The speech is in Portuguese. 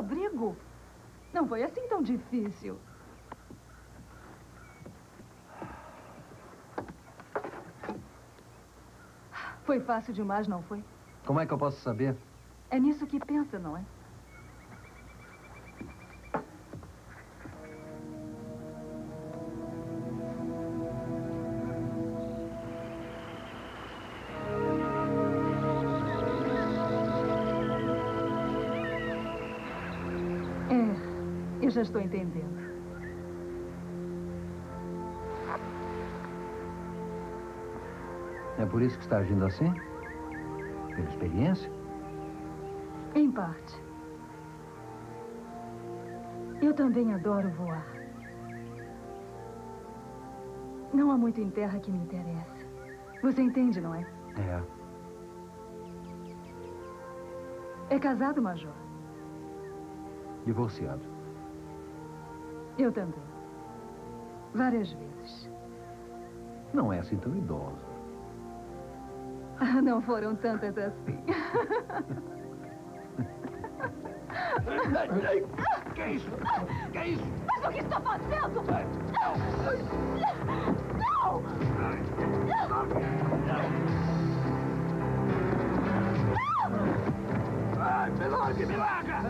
abrigo. Não foi assim tão difícil. Foi fácil demais, não foi? Como é que eu posso saber? É nisso que pensa, não é? Eu já estou entendendo. É por isso que está agindo assim? Pela experiência? Em parte. Eu também adoro voar. Não há muito em terra que me interessa. Você entende, não é? É. É casado, Major? Divorciado. Eu também. Várias vezes. Não é assim tão idosa. Ah, não foram tantas assim. Que é isso? Que é isso? Mas o que está fazendo? Não! Não! Ai, me largue, me larga!